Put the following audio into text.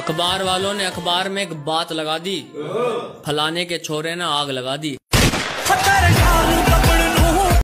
अखबार वालों ने अखबार में एक बात लगा दी। फलाने के छोरे ने आग लगा दी।